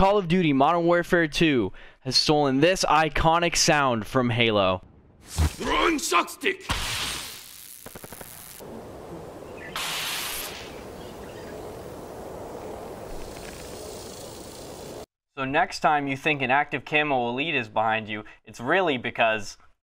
Call of Duty Modern Warfare 2 has stolen this iconic sound from Halo. Throwing shockstick! So next time you think an active camo elite is behind you, it's really because